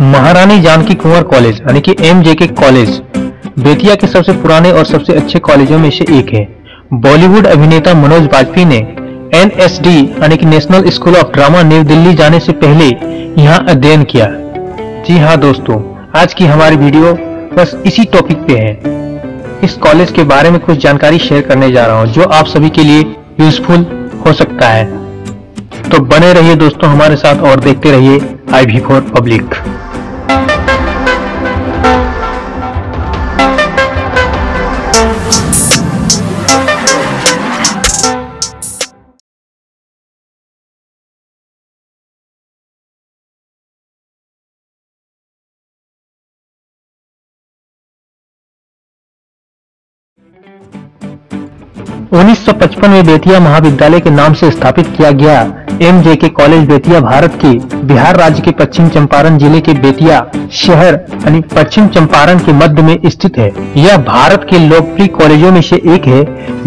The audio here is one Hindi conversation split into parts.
महारानी जानकी कुंवर कॉलेज, यानी कि एम के कॉलेज, बेतिया के सबसे पुराने और सबसे अच्छे कॉलेजों में से एक है। बॉलीवुड अभिनेता मनोज बाजपेयी ने एन एस डी यानी कि national school of drama new Delhi जाने से पहले यहाँ अध्ययन किया। जी हाँ दोस्तों, आज की हमारी वीडियो बस इसी टॉपिक पे है। इस कॉलेज के बारे में कुछ जानकारी शेयर करने जा रहा हूँ, जो आप सभी के लिए यूजफुल हो सकता है। तो बने रहिए दोस्तों, हमारे साथ और देखते रहिए आई वी फॉर पब्लिक उन्नीस सौ पचपन में बेतिया महाविद्यालय के नाम से स्थापित किया गया। एम जे के कॉलेज बेतिया, भारत के बिहार राज्य के पश्चिम चंपारण ज़िले के बेतिया शहर यानी पश्चिम चंपारण के मध्य में स्थित है। यह भारत के लोकप्रिय कॉलेजों में से एक है।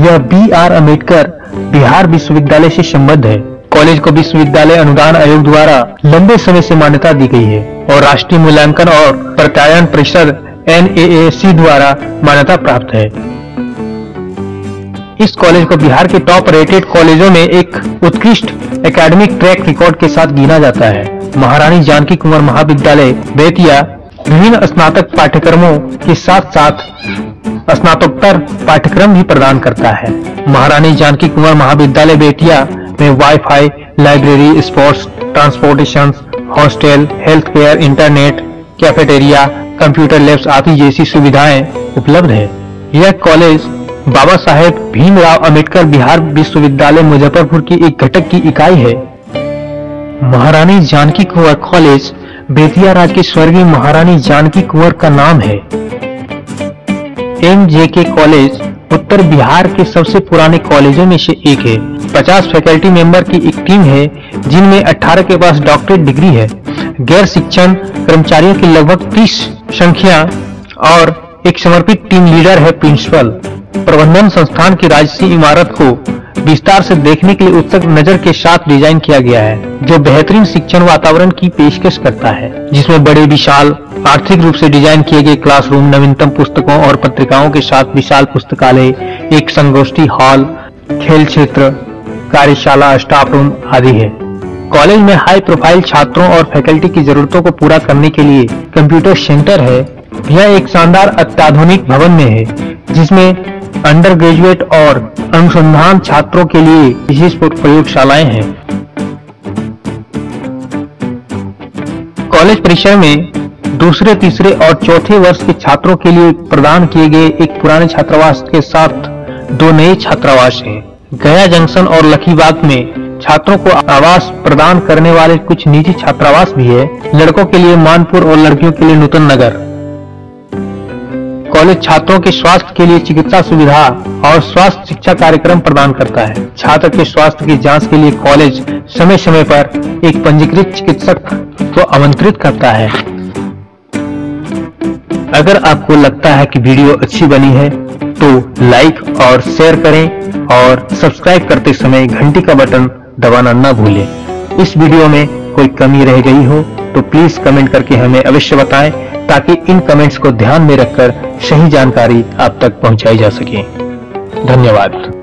यह बी आर अंबेडकर बिहार विश्वविद्यालय से संबद्ध है। कॉलेज को विश्वविद्यालय अनुदान आयोग द्वारा लंबे समय से मान्यता दी गई है और राष्ट्रीय मूल्यांकन और प्रत्यायन परिषद एनएएसी द्वारा मान्यता प्राप्त है। इस कॉलेज को बिहार के टॉप रेटेड कॉलेजों में एक उत्कृष्ट एकेडमिक ट्रैक रिकॉर्ड के साथ गिना जाता है। महारानी जानकी कुंवर महाविद्यालय, बेतिया, विभिन्न स्नातक पाठ्यक्रमों के साथ साथ स्नातकोत्तर पाठ्यक्रम भी प्रदान करता है। महारानी जानकी कुंवर महाविद्यालय, बेतिया में wifi library sports transportation hostel health care internet cafeteria computer labs आदि जैसी सुविधाएँ उपलब्ध है। यह कॉलेज बाबा साहेब भीमराव अंबेडकर बिहार विश्वविद्यालय मुजफ्फरपुर की एक घटक की इकाई है। महारानी जानकी कुंवर कॉलेज, बेतिया राज के स्वर्गीय महारानी जानकी कुंवर का नाम है। एम जे के कॉलेज उत्तर बिहार के सबसे पुराने कॉलेजों में से एक है। 50 फैकल्टी मेंबर की एक टीम है, जिनमें 18 के पास डॉक्टरेट डिग्री है। गैर शिक्षण कर्मचारियों की लगभग 30 संख्या और एक समर्पित टीम लीडर है प्रिंसिपल। प्रबंधन संस्थान की राजसी इमारत को विस्तार से देखने के लिए उत्सुक नज़र के साथ डिज़ाइन किया गया है, जो बेहतरीन शिक्षण वातावरण की पेशकश करता है, जिसमें बड़े, विशाल, आर्थिक रूप से डिज़ाइन किए गए क्लासरूम, नवीनतम पुस्तकों और पत्रिकाओं के साथ विशाल पुस्तकालय, एक संगोष्ठी हॉल, खेल क्षेत्र, कार्यशाला, स्टाफ रूम आदि है। कॉलेज में हाई प्रोफ़ाइल छात्रों और फैकल्टी की जरूरतों को पूरा करने के लिए कंप्यूटर सेंटर है। यह एक शानदार अत्याधुनिक भवन में है, जिसमें अंडर ग्रेजुएट और अनुसंधान छात्रों के लिए विशेष प्रयोगशालाएँ हैं। कॉलेज परिसर में दूसरे, तीसरे और चौथे वर्ष के छात्रों के लिए प्रदान किए गए एक पुराने छात्रावास के साथ दो नए छात्रावास हैं। गया जंक्शन और लखीबाग में छात्रों को आवास प्रदान करने वाले कुछ निजी छात्रावास भी है। लड़कों के लिए मानपुर और लड़कियों के लिए नूतन नगर। कॉलेज छात्रों के स्वास्थ्य के लिए चिकित्सा सुविधा और स्वास्थ्य शिक्षा कार्यक्रम प्रदान करता है। छात्र के स्वास्थ्य की जाँच के लिए कॉलेज समय समय पर एक पंजीकृत चिकित्सक को आमंत्रित करता है। अगर आपको लगता है कि वीडियो अच्छी बनी है तो लाइक और शेयर करें और सब्सक्राइब करते समय घंटी का बटन दबाना न भूलें। इस वीडियो में कोई कमी रह गई हो तो प्लीज़ कमेंट करके हमें अवश्य बताएँ, ताकि इन कमेंट्स को ध्यान में रखकर सही जानकारी आप तक पहुंचाई जा सके। धन्यवाद।